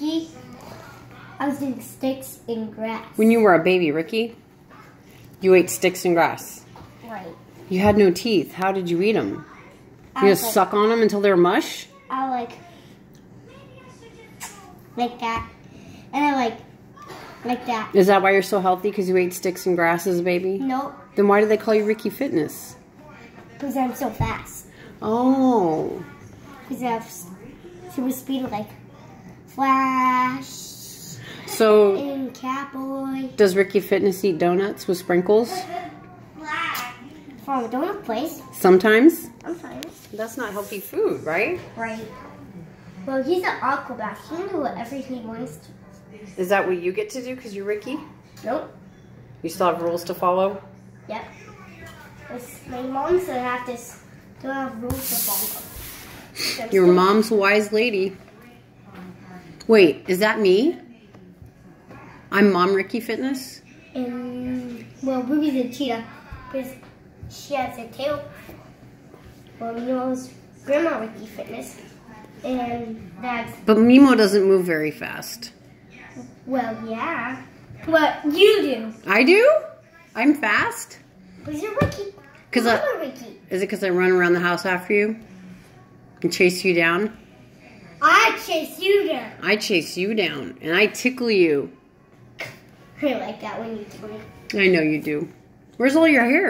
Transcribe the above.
Ricky, I was eating sticks and grass. When you were a baby, Ricky, you ate sticks and grass. right. You had no teeth. How did you eat them? I You was just like, suck on them until they're mush? I like like that, and I like like that. Is that why you're so healthy? Because you ate sticks and grass as a baby? Nope, Then why do they call you Ricky Fitness? because I'm so fast. Oh. Because I have super speed like Flash So and Catboy. does Ricky Fitness eat donuts with sprinkles? From a donut place. Sometimes? I'm. That's not healthy food, right? Right. Well, he's an aquabat. He can do whatever he wants to. Is that what you get to do because you're Ricky? Nope. You still have rules to follow? Yep. It's, my mom said I have to don't have rules to follow. Your mom's a wise lady. Wait, is that me? I'm Mom Ricky Fitness? And well, Ruby's a cheetah because she has a tail. Well, Mimo's Grandma Ricky Fitness, and that's But Mimo doesn't move very fast. well, yeah. What you do? I do? I'm fast? Because you're Ricky. 'Cause I- Ricky. Is it because I run around the house after you and chase you down? I chase you down. I chase you down and I tickle you. I like that when you do it. I know you do. Where's all your hair?